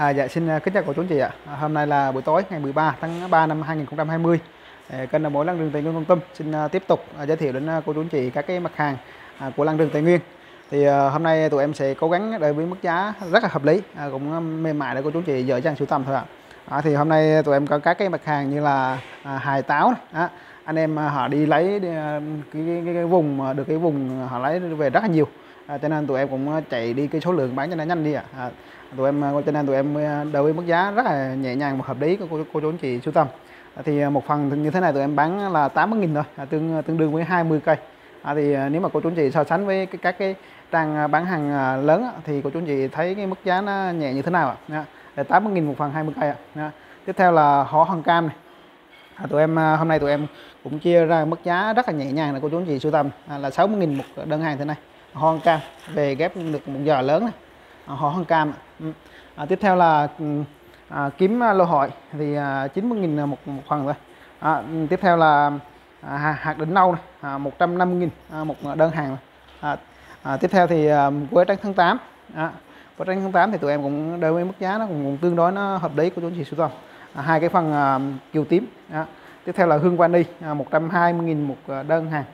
À, dạ xin à, kính chào cô chú anh chị ạ. À, hôm nay là buổi tối ngày 13 tháng 3 năm 2020. À, ờ, kênh là mỗi lăng rừng Tây Nguyên Công Tâm xin à, tiếp tục à, giới thiệu đến à, cô chú anh chị các cái mặt hàng à, của lăng rừng Tây Nguyên. Thì à, hôm nay tụi em sẽ cố gắng đợi với mức giá rất là hợp lý, à, cũng à, mềm mại để cô chú anh chị dễ dàng sưu tầm thôi ạ. À, thì hôm nay tụi em có các cái mặt hàng như là à, hài táo này, à, anh em à, họ đi lấy đi, à, cái, cái, cái, cái vùng được cái vùng họ lấy về rất là nhiều à, cho nên tụi em cũng ờ, chạy đi cái số lượng bán cho nó nhanh đi ạ. À. tụi em ờ, cho nên tụi em ờ, đầu với mức giá rất là nhẹ nhàng và hợp lý của cô, cô chú anh chị sưu tầm à, thì một phần như thế này tụi em bán là 80 nghìn thôi à, tương tương đương với 20 cây. À, thì nếu mà cô chú anh chị so sánh với cái, các cái trang bán hàng lớn thì cô chú anh chị thấy cái mức giá nó nhẹ như thế nào ạ? À, 80 nghìn một phần 20 cây ạ. À. tiếp theo là họ hoàng cam này. À, tụi em hôm nay tụi em cũng chia ra mức giá rất là nhẹ nhàng là cô chú anh chị sưu tầm à, là 60 nghìn một đơn hàng thế này hòn cam về ghép được một giò lớn này. À, họ hòn cam ừ. à, tiếp theo là ừ, à, kiếm lô hội thì à, 90.000 một, một phần rồi à, ừ, tiếp theo là à, hạt đỉnh nâu này à, 150.000 à, một đơn hàng à, à, tiếp theo thì à, quế trắng tháng 8 à, quế trắng tháng 8 thì tụi em cũng đều với mức giá nó cũng, cũng tương đối nó hợp lý của chú chị sưu tầm à, hai cái phần à, kiều tím. À, tiếp theo là hương vani à, 120.000 một à, đơn hàng.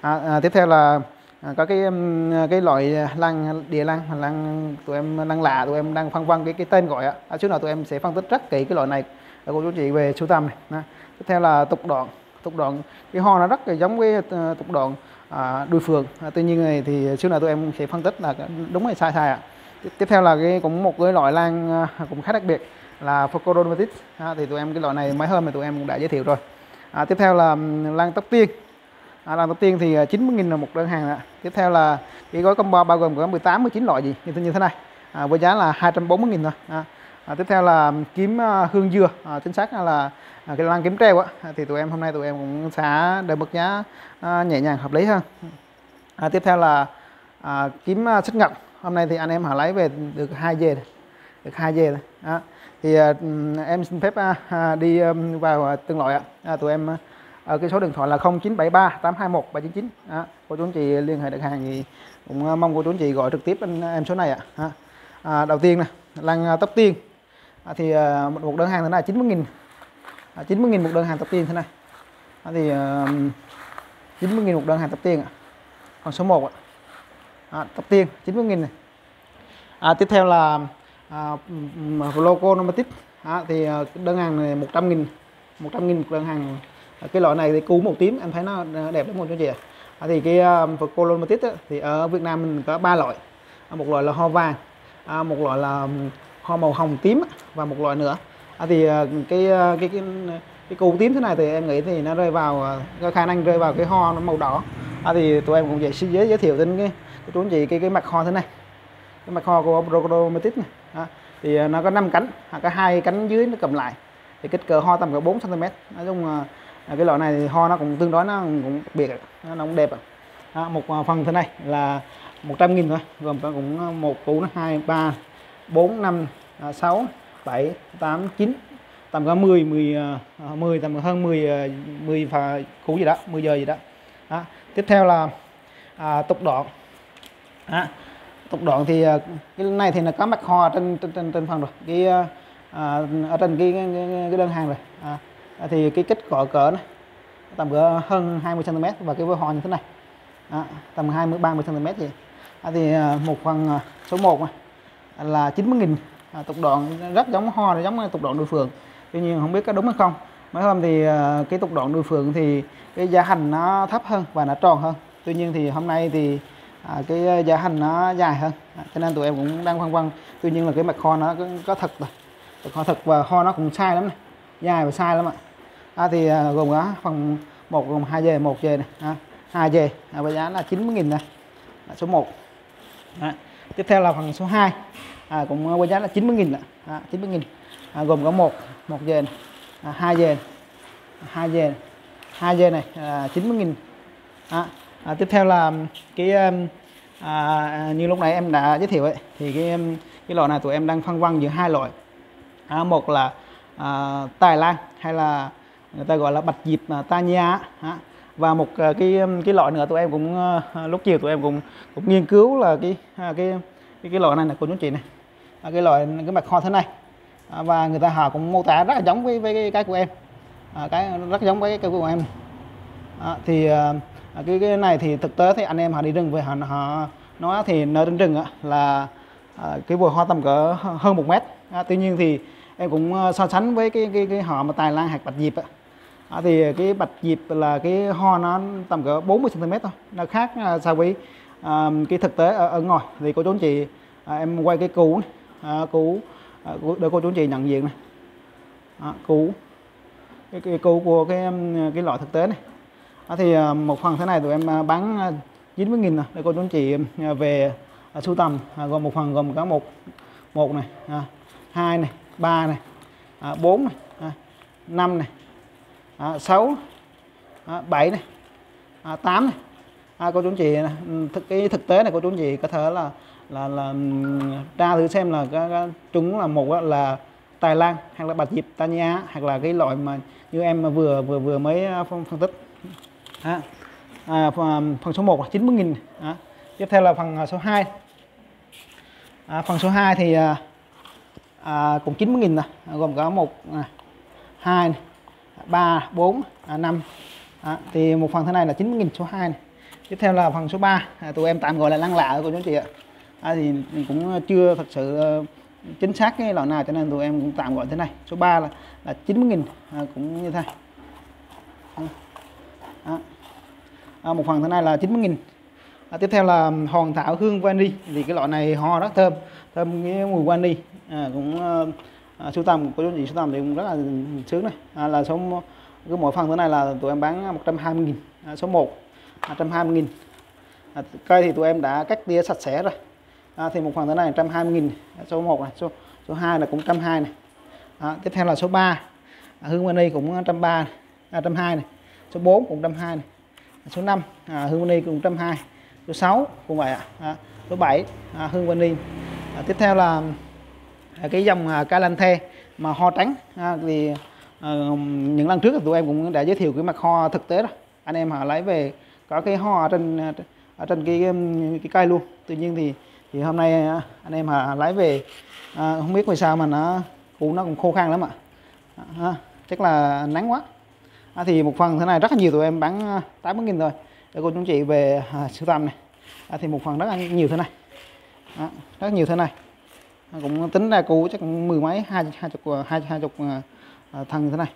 À, à, tiếp theo là à, có cái um, cái loại lăng địa lăng lăng tụi em lăng lạ tụi em đang phân vân cái cái tên gọi á. À, chút nào tụi em sẽ phân tích rất kỹ cái loại này. Của cô chú chị về sưu tầm này à, tiếp theo là tục đoạn tục đoạn. Cái ho nó rất là giống với ờ, tục đoạn à, đuôi phường. À, tuy nhiên này thì chút nào tụi em sẽ phân tích là đúng hay sai sai ạ. À. tiếp theo là cái cũng một cái loại lan à, cũng khá đặc biệt là Phocoromatis à, thì tụi em cái loại này mấy hôm mà tụi em cũng đã giới thiệu rồi. À, tiếp theo là lan tóc tiên à, lần đầu tiên thì à, 90.000 là một đơn hàng ạ. tiếp theo là cái gói combo bao gồm có 18 19 loại gì như, thế như thế này. À, với giá là 240.000 thôi. À, à, tiếp theo là kiếm uh, hương dừa à, chính xác là à, cái lan kiếm treo á. À, thì tụi em hôm nay tụi em cũng sẽ đợi mức giá à, nhẹ nhàng hợp lý hơn. À, tiếp theo là à, kiếm uh, xích ngọc. Hôm nay thì anh em họ lấy về được 2 dê được 2 dê thôi. Thì à, em xin phép à, đi um, vào từng loại ạ. À, tụi em ở cái số điện thoại là 0973 821 399 à, cô chú anh chị liên hệ được hàng thì cũng ờ, mong cô chú anh chị gọi trực tiếp anh em số này ạ. À. à, đầu tiên này lăng ờ, tóc tiên. À, thì à, một đơn hàng thế này 90.000 à, 90.000 một đơn hàng tóc tiên thế này. À, thì à, 90 nghìn một đơn hàng tóc tiên ạ. Còn số 1 ạ. À, tóc tiên 90.000 này. À, tiếp theo là à, logo nomatic. À, thì đơn hàng này 100.000 100.000 một đơn hàng cái loại này thì cú màu tím em thấy nó đẹp lắm một chú chị ạ. À, thì cái à, uh, colomatit thì ở Việt Nam mình có ba loại. À, một loại là ho vàng à, một loại là ho màu hồng tím và một loại nữa. À, thì uh, cái, uh, cái cái cái cú tím thế này thì em nghĩ thì nó rơi vào uh, khả năng rơi vào cái ho nó màu đỏ. À, thì tụi em cũng vậy giới giới thiệu đến cái, cái chú anh chị cái cái mặt ho thế này. Cái mặt ho của Brocromatis này à, thì nó có 5 cánh có hai cánh dưới nó cầm lại. Thì kích cỡ ho tầm cỡ 4 cm nói chung à, cái loại này thì ho nó cũng tương đối nó cũng đặc biệt nó cũng đẹp à, một à, phần thế này là 100 nghìn thôi. Gồm cũng à, một củ nó hai ba bốn năm à, sáu bảy tám chín tầm có 10 10 10 tầm hơn 10 10 và củ gì đó 10 giờ gì đó, đó. tiếp theo là à, tục đoạn à, tục đoạn thì cái này thì là có mặt ho trên trên trên, trên phần rồi. Cái à, ở trên cái, cái, cái đơn hàng rồi. À, Ờ, thì cái kích cỡ cỡ này tầm cỡ hơn 20 cm và cái vôi hòn như thế này. À, tầm 20 30 cm gì à, thì ờ, một phần số 1 là 90 nghìn. À, tục đoạn rất giống ho giống tục đoạn đuôi phượng tuy nhiên không biết có đúng hay không. Mấy hôm thì cái tục đoạn đuôi phượng thì cái giá hành nó thấp hơn và nó tròn hơn. Tuy nhiên thì hôm nay thì à, cái giá hành nó dài hơn. À, cho nên tụi em cũng đang phân vân. Tuy nhiên là cái mặt kho nó có, có thật rồi. Kho thật và kho nó cũng sai lắm này. Dài và sai lắm ạ à, thì à, gồm có phần một gồm hai dây một dây này à, hai dây à, với giá là 90 nghìn này à, số 1 à, tiếp theo là phần số 2 à, cũng à, với giá là 90 nghìn à, 90 nghìn. À, gồm có một một dây à, này, à, hai dề hai này, hai dây này à, 90 nghìn. À, à, tiếp theo là cái à, như lúc nãy em đã giới thiệu ấy thì cái cái loại này tụi em đang phân vân giữa hai loại. À, một là à, Tài Lan hay là người ta gọi là bạch diệp à, ta nha và một à, cái um, cái loại nữa tụi em cũng ờ, lúc chiều tụi em cũng cũng nghiên cứu là cái à, cái cái, cái loại này là của chú chị này. Cái loại cái mặt hoa thế này. Và người ta họ cũng mô tả rất là giống với với cái, cái của em. À, cái rất giống với cái của em. À, thì à, cái cái này thì thực tế thì anh em họ đi rừng về họ họ nói thì nơi rừng rừng á, là à, cái vườn hoa tầm cỡ hơn một mét. À, tuy nhiên thì em cũng ờ, so sánh với cái cái cái họ mà tài lan hạt bạch diệp á à, thì cái bạch diệp là cái hoa nó tầm cỡ 40 cm thôi nó khác à, so với à, cái thực tế ở, ở ngoài. Thì cô chú anh chị à, em quay cái cú này, à, cú à, để cô chú anh chị nhận diện này. À, cú cái, cái cú của cái cái loại thực tế này. À, thì à, một phần thế này tụi em à, bán à, 90 nghìn này để cô chú anh chị à, về à, sưu tầm à, gồm một phần gồm cả một một này à, hai này ba này à, bốn này à, năm này à, 6 à, 7 này. À, 8 này. À, cô chú anh chị ừ, thực cái thực tế này cô chú anh chị có thể là là là ừ, tra thử xem là cái, cái, chúng là một là Tài Lan hay là bạch diệp Tanya hoặc là cái loại mà như em vừa vừa vừa mới à, phân, phân tích. À, à, phần à, số 1 là 90 nghìn. À. tiếp theo là phần à, số 2 à, phần số 2 thì à, à, cũng 90 nghìn nè. Gồm có một à, hai này, 3 4 à, 5 à, thì một phần thế này là 90.000 số 2 này. Tiếp theo là phần số 3 à, tụi em tạm gọi là lăng lạ của chú chị ạ. À, thì cũng chưa thật sự ờ, chính xác cái loại nào cho nên tụi em cũng tạm gọi thế này. Số 3 là là 90.000 à, cũng như thế. Này à, à, một phần thế này là 90.000 à, tiếp theo là hòn thảo hương vani. Thì cái loại này ho rất thơm thơm cái mùi vani. À, cũng uh, à, sưu tầm có chú chị sưu tầm thì cũng rất là sướng này. À, là số cứ mỗi phần thế này là tụi em bán 120 nghìn. À, số 1 120 nghìn. À, cây thì tụi em đã cắt tỉa sạch sẽ rồi. À, thì một phần thế này 120 nghìn. À, số 1 này số số 2 là cũng 120 này. À, tiếp theo là số 3 à, hương vani cũng 130 này. à, 120 này. Số 4 cũng 120 này. À, số 5 à, hương vani cũng 120 số 6 cũng vậy ạ. À, à, số 7 à, hương vani à, tiếp theo là À, cái dòng à, calanthe mà ho trắng. À, thì à, những lần trước tụi em cũng đã giới thiệu cái mặt ho thực tế rồi. Anh em họ lấy về có cái ho ở trên à, ở trên cái um, cái cây luôn. Tuy nhiên thì thì hôm nay à, anh em họ lấy về à, không biết vì sao mà nó củ nó cũng khô khan lắm ạ. À, chắc là nắng quá. À, thì một phần thế này rất là nhiều tụi em bán 80 nghìn rồi để cô chú chị về à, sưu tầm này. À, thì một phần rất là nhiều thế này. À, rất nhiều thế này. à, cũng tính ra cũ chắc mười mấy hai hai chục hai hai chục à, à, thằng như thế này.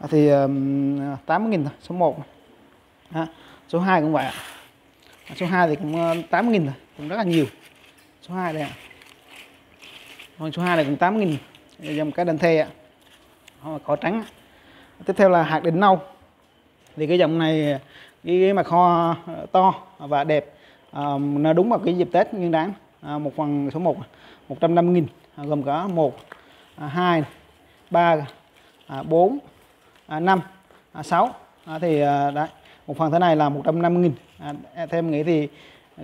À, thì um, 80 nghìn thôi số 1 à, số 2 cũng vậy à, số 2 thì cũng 80 nghìn thôi cũng rất là nhiều. Số 2 đây ạ. Còn số 2 này cũng 80 nghìn. Dòng cái đền thê ạ. Cỏ trắng tiếp theo là hạt đỉnh nâu. Thì cái dòng này cái, cái mặt kho ờ, to và đẹp à, nó đúng vào cái dịp Tết nguyên đáng à, một phần số 1 150 nghìn à, gồm có 1 à, 2 3 à, 4 à, 5 à, 6 à, thì à, đấy một phần thế này là 150 nghìn. À, à, theo em nghĩ thì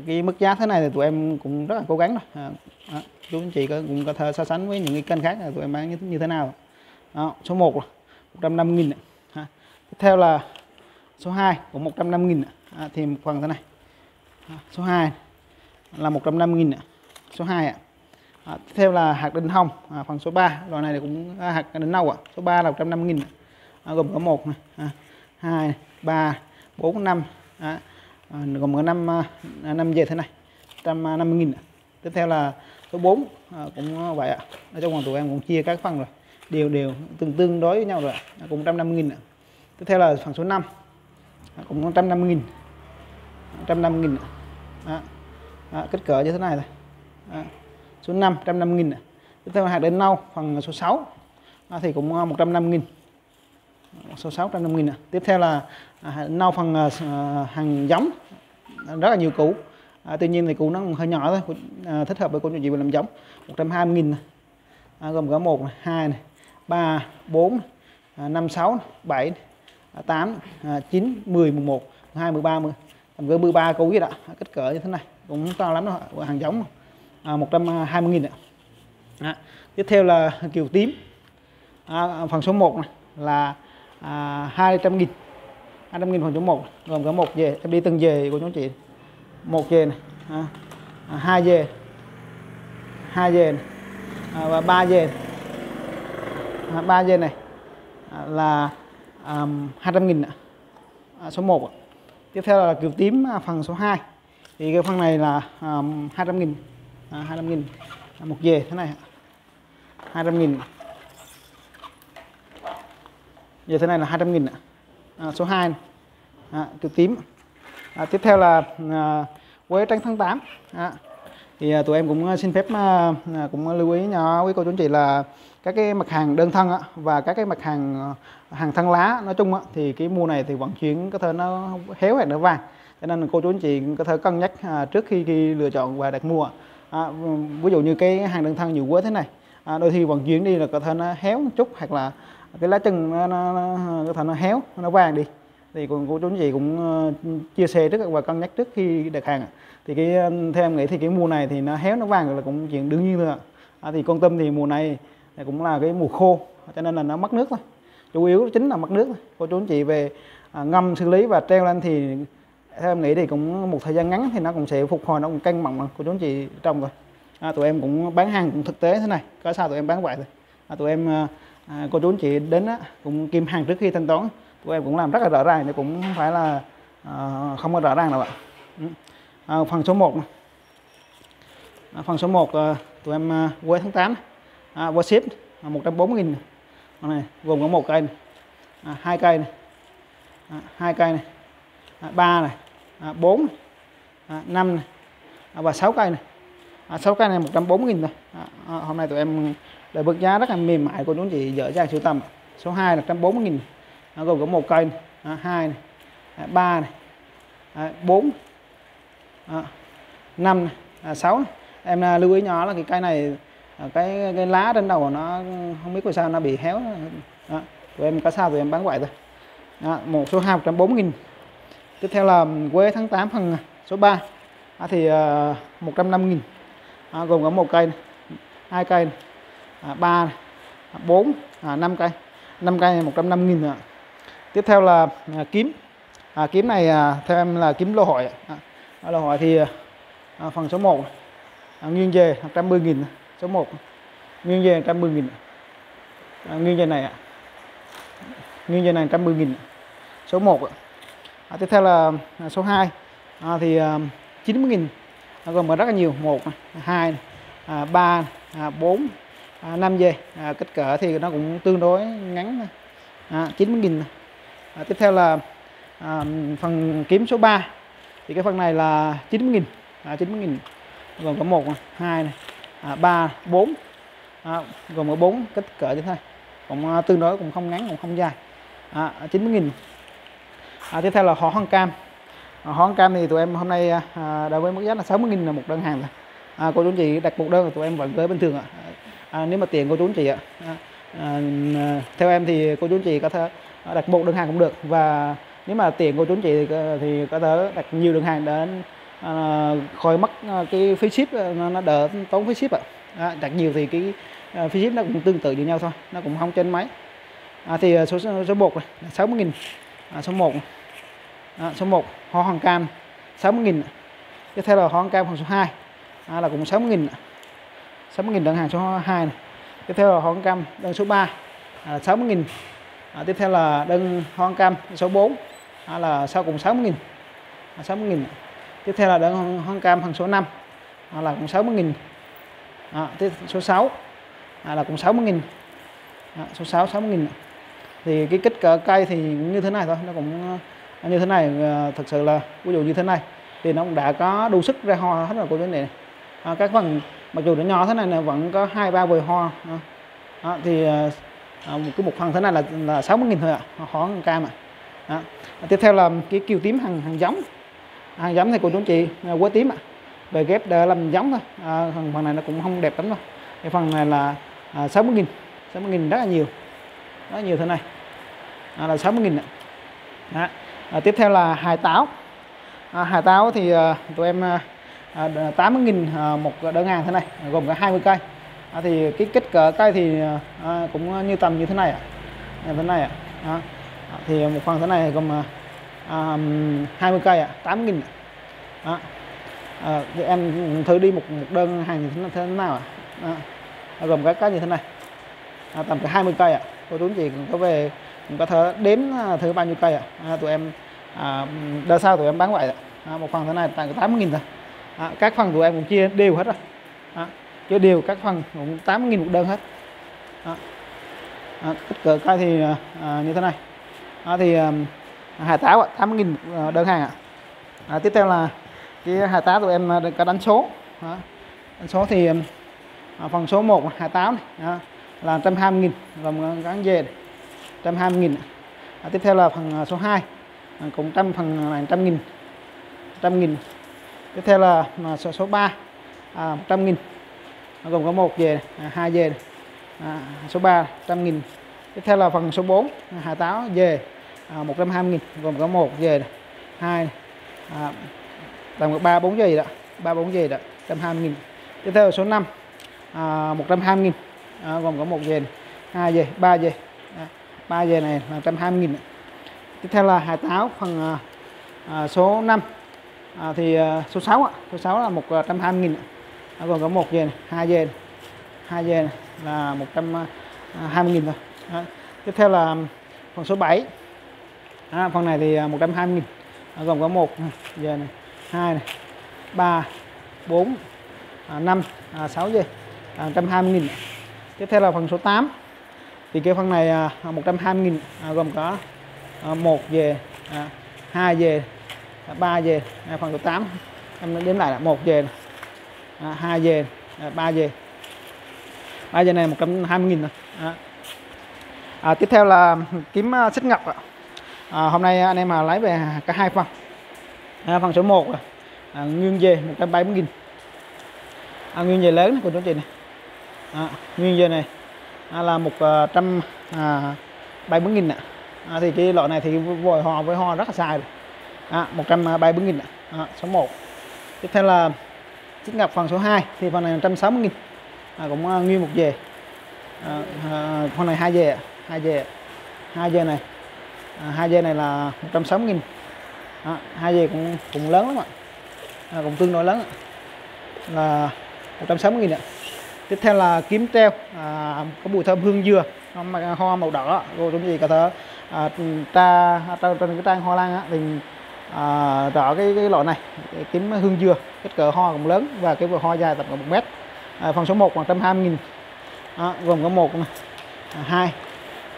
cái mức giá thế này thì tụi em cũng rất là cố gắng rồi. À, à, chú anh chị cũng có thể so sánh với những cái kênh khác là tụi em bán như, như thế nào. Đó, số 1 là 150 nghìn. À, tiếp theo là số 2 cũng 150 nghìn. À, thì một phần thế này. À, số 2 là 150 nghìn số 2 ạ. à, à, tiếp theo là hạt đinh hồng à, phần số 3 loại này thì cũng à, hạt đinh nâu ạ. À. số 3 là 150 nghìn à, gồm có một này à, 2 3 4 5 à, à, gồm có 5 à, à 5 dây thế này. 150 à, nghìn tiếp theo là số 4 à, cũng à, vậy ạ. À. trong còn tụi em cũng chia các phần rồi. Đều đều tương tương đối với nhau rồi à, cũng 150 nghìn tiếp theo là phần số 5 à, cũng 150 nghìn. 150 nghìn à, à, kích cỡ như thế này thôi. À, số 5 150 nghìn tiếp theo hạt đến nâu phần số 6 à, thì cũng 150 nghìn. Số 6 150 nghìn tiếp theo là hạt đến nâu phần à, à, hàng giống. Rất là nhiều củ. À, tuy nhiên thì củ nó hơi nhỏ thôi. À, thích hợp với cô chị làm giống. 120 nghìn à, gồm có 1 2 này 3 4 à, 5 6 7 8 à, 9 10 11 12 13 10 tầm cỡ 13 củ vậy đó. Kích cỡ như thế này. Cũng to lắm đó. Hàng giống à, 120 à, nghìn à, tiếp theo là kiểu tím. À, phần số 1 này là à, 200.000 200.000 phần số 1 gồm có một về em đi từng về của chú chị. Một về này à, à, hai về. Hai về này, à, và ba về à, 3 về này à, là à, 200.000 ạ. À, số 1 ạ. Tiếp theo là kiểu tím à, phần số 2 thì cái phần này là à, um, 200 nghìn à, 200 nghìn. À, một dề thế này 200 nghìn. Giờ thế này là 200 nghìn à, số 2. À, kiểu tím. À, tiếp theo là à, quế trắng tháng 8 à, thì à, tụi em cũng à, xin phép à, à, cũng lưu ý nhỏ quý cô chú anh chị là các cái mặt hàng đơn thân á, và các cái mặt hàng à, hàng thân lá nói chung á, thì cái mua này thì vận chuyển có thể nó héo hay nó vàng. Cho nên cô chú anh chị có thể cân nhắc à, trước khi, khi lựa chọn và đặt mua à, ví dụ như cái hàng đơn thân nhiều quế thế này à, đôi khi vận chuyển đi là có thể nó héo một chút hoặc là cái lá chân nó, nó, nó có thể nó héo nó vàng đi. Thì cô, cô chú anh chị cũng ờ, chia sẻ trước và cân nhắc trước khi đặt hàng. Thì cái ờ, theo em nghĩ thì cái mùa này thì nó héo nó vàng là cũng chuyện đương nhiên thôi ạ. À, thì con tâm thì mùa này cũng là cái mùa khô cho nên là nó mất nước thôi. Chủ yếu chính là mất nước thôi. Cô chú anh chị về à, ngâm xử lý và treo lên thì theo em nghĩ thì cũng một thời gian ngắn thì nó cũng sẽ phục hồi nó cũng căng bằng của chú anh chị trong rồi à, tụi em cũng bán hàng cũng thực tế thế này có sao tụi em bán vậy thôi. À, tụi em à, cô chú anh chị đến á, cũng kim hàng trước khi thanh toán tụi em cũng làm rất là rõ ràng thì cũng không phải là à, không có rõ ràng đâu ạ. Ừ. À, phần số 1 à, phần số 1 à, tụi em à, cuối tháng 8 à, qua ship à, 140 nghìn này gồm có một cây này, à, hai cây này à, hai cây này À, 3 này. À, 4 này, à, 5 này. À, và 6 cây này. À, 6 cây này 140 000 thôi. À, à, hôm nay tụi em để bức giá rất là mềm mại của chúng chị dở ra sưu tầm. Số 2 là 140 000 à, gồm có một cây này, à, 2 này à, 3 này à, 4 à, 5 này, à, 6 à, này. em à, lưu ý nhỏ là cái cây này cái cái lá trên đầu nó không biết vì sao nó bị héo. Đó. tụi em có sao tụi em bán vậy thôi. Đó, một số 2 140 nghìn tiếp theo là quế tháng 8 phần số 3 à, thì ờ, uh, 150 nghìn. À, gồm có một cây này, hai cây này, à, 3 này, 4 à, 5 à, cây. 5 cây này 150 nghìn nữa. tiếp theo là à, kiếm. À, kiếm này à, theo em là kiếm lô hội à, à, lô hội thì à, phần số 1 à, nguyên về 110 nghìn số 1 nguyên về 110 nghìn à, nguyên về này ạ. Nguyên về này 110 nghìn số 1 à, à, tiếp theo là à, số 2 à, thì à, 90 nghìn. À, gồm rất là nhiều. 1 2 à, 3 à, 4 à, 5 giây. À, kích cỡ thì nó cũng tương đối ngắn à, 90.000 à, tiếp theo là à, phần kiếm số 3 thì cái phần này là 90.000 à, 90.000 gồm có 1 2 này à, 3 4 à, gồm có 4 kích cỡ như thế này cũng à, tương đối cũng không ngắn cũng không dài. À, 90.000 à, tiếp theo là họ hoang cam. À, hoang cam thì tụi em hôm nay à, à đã với mức giá là 60 nghìn là một đơn hàng rồi. À, cô chú chị đặt một đơn thì tụi em vẫn gửi bình thường ạ. À, nếu mà tiền cô chú chị ạ. À, à, à, theo em thì cô chú chị có thể đặt một đơn hàng cũng được. Và nếu mà tiền cô chú chị à, thì có thể đặt nhiều đơn hàng đến à, khỏi mất cái phí ship nó đỡ tốn phí ship ạ. À. đặt nhiều thì cái phí ship nó cũng tương tự như nhau thôi nó cũng không trên mấy à, thì số số 1 này 60 nghìn. À, số 1 à, số 1 hoa hoàng cam 60.000 tiếp theo là hoa hoàng cam phần số 2 à, là cũng 60.000 60.000 đơn hàng số 2 này. Tiếp theo là hoa hoàng cam đơn số 3 à, 60 nghìn. À, tiếp theo là đơn hoa hoàng cam số 4 à, là sau cùng 60.000 à, 60.000 tiếp theo là đơn hoa hoàng cam phần số 5 à, là cũng 60.000 à, tiếp số 6 à, là cũng 60.000 à, số 6 60.000 thì cái kích cỡ cây thì như thế này thôi nó cũng như thế này thật thực sự là ví dụ như thế này thì nó cũng đã có đủ sức ra hoa hết rồi cô chú này à, các phần mặc dù nó nhỏ thế này là vẫn có hai ba bồi hoa à. à, thì à, à cái một phần thế này là là 60 nghìn thôi ạ à, hoa cam ạ à. à, tiếp theo là cái kiều tím hàng hàng giống hàng giống thì cô chú chị quế tím ạ à. về ghép để làm giống thôi à, phần, phần này nó cũng không đẹp lắm đâu cái phần này là à, 60 nghìn 60 nghìn rất là nhiều rất nhiều thế này à, là 60 nghìn à. À, tiếp theo là hài táo à, hài táo thì à, tụi em à, à 80.000 à, một đơn hàng thế này gồm cả 20 cây à, thì cái kích cỡ cây thì à, à cũng như tầm như thế này ạ à. thế này ạ à. à, thì một phần thế này gồm à, à 20 cây ạ à, 8 nghìn à. À, thì em thử đi một, một đơn hàng như thế, thế nào ạ à? à, gồm các cái như thế này à, tầm cả 20 cây ạ à. cô chú anh chị có về có thể đếm à, thử bao nhiêu cây ạ? À? à, tụi em à, đợt sau tụi em bán vậy ạ. À, một phần thế này tặng tám nghìn rồi à, các phần tụi em cũng chia đều hết rồi. À, chia đều các phần cũng tám nghìn một đơn hết. À, à, kích cỡ cây thì à, à, như thế này. À, thì à, hải táo tám nghìn à, đơn hàng ạ. À, tiếp theo là cái hải táo tụi em có đánh số. À, đánh số thì à, phần số 1 hải táo này. À, là 120 nghìn gồm gắn dê này. 120 nghìn. à, tiếp theo là phần à, số 2 à, cũng trăm phần à, này 100 nghìn, 100 nghìn. tiếp theo là số số 3 à, 100.000 gồm có một về à, 2 về à, số 3 100 nghìn. tiếp theo là phần số 4 à, hạ táo về à, 120 nghìn. gồm có một về 2 à, tầm 3 4 gì đó 3 4 gì đó 120 nghìn. tiếp theo là số 5 à, 120 nghìn. à, gồm có một về 2 về 3 về ba dây này là 120 nghìn tiếp theo là hải táo phần à, à, số 5 à, thì à, số 6 ạ. Số 6 là 120 à, nghìn à, còn có một dây này, hai về này, hai về này là 120 à, à, nghìn thôi. À, tiếp theo là phần số 7 à, phần này thì 120 nghìn. À, gồm có một dây này hai này ba bốn à, 5 à, sáu về à, 120 nghìn tiếp theo là phần số 8 thì cái phân này à, à, 120 nghìn à, gồm có à, một về à, hai về à, ba về à, phần số 8 em đếm lại là một về à, hai về à, ba về ba về này 120 nghìn rồi à. À, tiếp theo là kiếm xích ngọc ạ. À, hôm nay anh em mà lấy về cả hai phần. À, phần số 1 à, nguyên về 170 000 à, nguyên về lớn của chú chị này à, nguyên về này à, là 170 ờ, à, nghìn ạ. À, thì cái loại này thì vội hò với ho rất là xài rồi. À, 170 à, nghìn à, số 1 tiếp theo là chiếc ngập phần số 2 thì phần này 160 nghìn. À, cũng uh, nguyên một về à, à, phần này hai về hai về hai về này à, hai về này là 160 nghìn. À, hai về cũng cũng lớn lắm ạ. À, cũng tương đối lớn là 160 nghìn ạ tiếp theo là kiếm treo. À, có mùi thơm hương dừa. Hoa màu đỏ. Rồi cũng gì có thể à, ta à, trên cái trang hoa lan á, thì à, rõ cái, cái loại này. Kiếm hương dừa kích cỡ hoa cũng lớn và cái hoa dài tầm một mét. À, phần số 1 120 nghìn. À, gồm có một à, hai.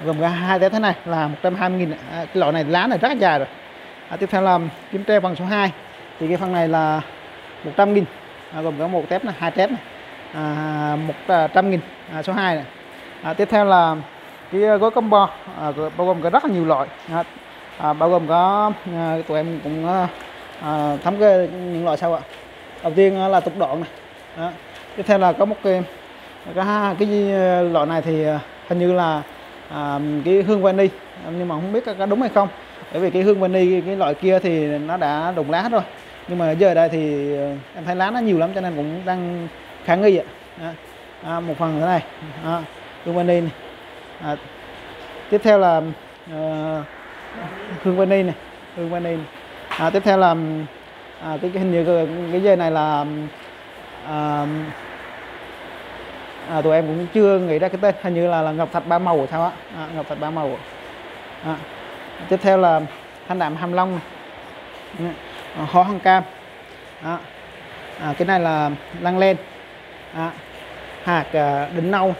Gồm có hai té thế này là 120 nghìn. À, cái loại này lá này rất dài rồi. À, tiếp theo là kiếm treo phần số 2 thì cái phần này là 100 nghìn. À, gồm có một tép này hai tép này à, 100 à, nghìn. À, số 2 này. À, tiếp theo là cái à, gói combo. À, bao gồm có rất là nhiều loại. À, à, bao gồm có à, tụi em cũng à, à thống kê những loại sau ạ. Đầu tiên à, là tục đoạn này. Đó. tiếp theo là có một cái cái cái loại này thì hình như là à, cái hương vani. Nhưng mà không biết có đúng hay không. Bởi vì cái hương vani cái loại kia thì nó đã đụng lá hết rồi. Nhưng mà giờ đây thì em thấy lá nó nhiều lắm cho nên cũng đang kháng nghi ạ. À, một phần thế này. À, hương vani này. À, tiếp theo là uh, hương vani này. Hương vani này. À, tiếp theo là à, cái, cái hình như cái, cái dây này là à, à, tụi em cũng chưa nghĩ ra cái tên. Hình như là, là ngọc thạch ba màu sao á. À, ngọc thạch ba màu à, tiếp theo là thanh đạm hàm long này. À, ờ, hoa hồng cam. À, à, cái này là lăng lên à, hạt à, đỉnh nâu.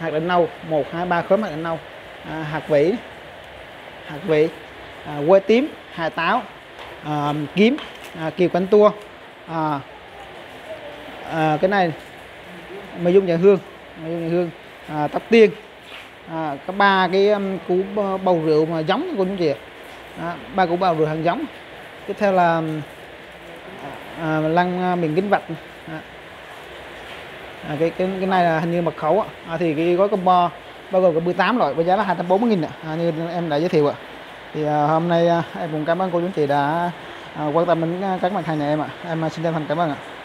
Hạt đỉnh nâu. Một hai ba khóm hạt đỉnh nâu. À, hạt vĩ, hạt vĩ, à, quê tím. Hà táo. À, kiếm. À, kiều cánh tua. À, à, cái này. Mà dung nhà hương. Mà dung nhà hương. À, tóc tiên. À, có ba cái um, củ bầu rượu mà giống của chúng chị à, ba củ bầu rượu hàng giống. Tiếp theo là à, lăng à, miền kính vạch. À, à, cái, cái cái này là hình như mật khẩu à, thì cái gói combo bao gồm có 18 loại với giá là 240 nghìn à, như em đã giới thiệu ạ. Thì à, hôm nay à, em cũng cảm ơn cô chú chị đã à, quan tâm đến à, các mặt hàng nhà em ạ. Em à, xin chân thành cảm ơn ạ.